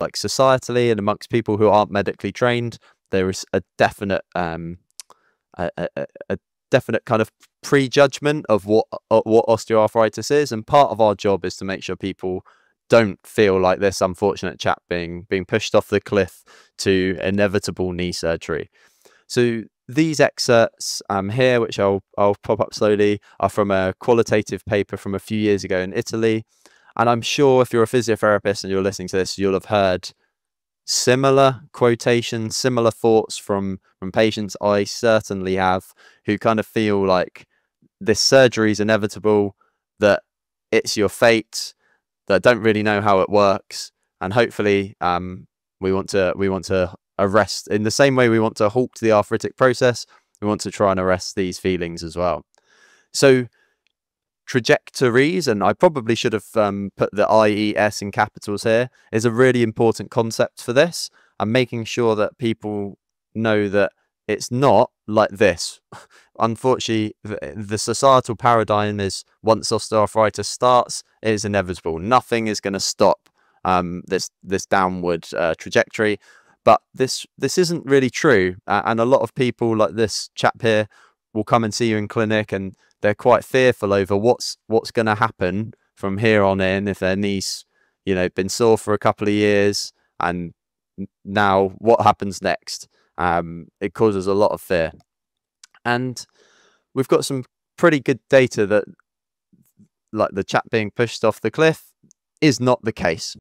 like societally and amongst people who aren't medically trained, there is a definite um, a, a, a definite kind of prejudgment of what uh, what osteoarthritis is, and part of our job is to make sure people don't feel like this unfortunate chap being being pushed off the cliff to inevitable knee surgery. So these excerpts um, here, which I'll I'll pop up slowly, are from a qualitative paper from a few years ago in Italy, and I'm sure if you're a physiotherapist and you're listening to this, you'll have heard similar quotations, similar thoughts from from patients. I certainly have who kind of feel like this surgery is inevitable, that it's your fate, that don't really know how it works, and hopefully, um, we want to we want to arrest in the same way we want to halt the arthritic process. We want to try and arrest these feelings as well. So trajectories, and I probably should have um, put the IES in capitals here, is a really important concept for this. And making sure that people know that it's not like this. Unfortunately, the societal paradigm is once osteoarthritis starts, it is inevitable. Nothing is going to stop um, this this downward uh, trajectory. But this this isn't really true, uh, and a lot of people like this chap here will come and see you in clinic and they're quite fearful over what's what's going to happen from here on in if their knees, you know, been sore for a couple of years and now what happens next. Um, it causes a lot of fear, and we've got some pretty good data that, like the chap being pushed off the cliff, is not the case.